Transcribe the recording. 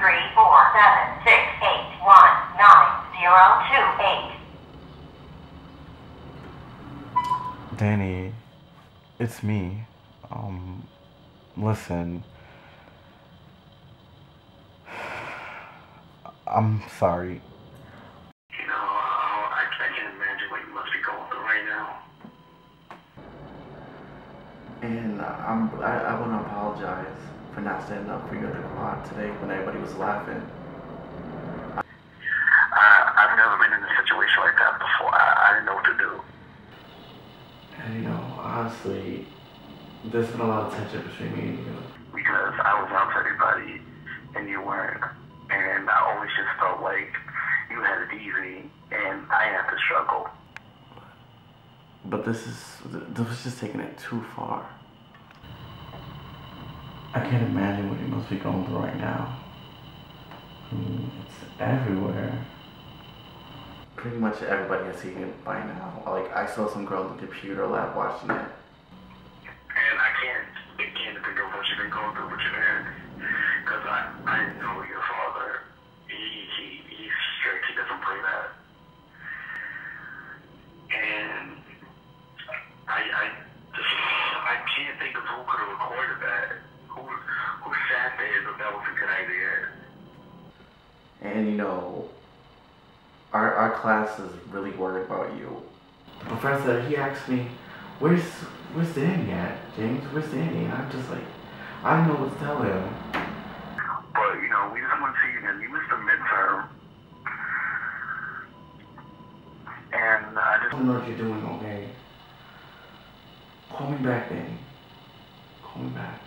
three four seven six eight one nine zero two eight. Danny, it's me. Um, listen. I'm sorry. You know, uh, I, I can't imagine what you must be going through right now. And I'm, I, I want to apologize for not standing up for you at the quad today when everybody was laughing. Uh, I've never been in a situation like that before. I, I didn't know what to do. And you know, honestly, there's been a lot of tension between me and you. because I was out for everybody and you weren't. And I always just felt like you had it easy and I had to struggle. But this is, this was just taking it too far. I can't imagine what you must be going through right now. I mean, it's everywhere. Pretty much everybody has seen it by now. Like, I saw some girl in the computer lab watching it. And I can't begin to think of what you've been going through with your parents. Because I, I know your father. He, he, he's strict. He doesn't play that. And I, I just, I can't think of who could have recorded that. Who, who sat there that that was a good idea. And you know, our, our class is really worried about you. Professor, he asked me, where's, where's Danny at? James, where's Danny? And I'm just like, I don't know what to tell him. But, you know, we just want to see you again. You missed the midterm. And I I just don't know if you're doing, okay? Call me back, Danny. Call me back.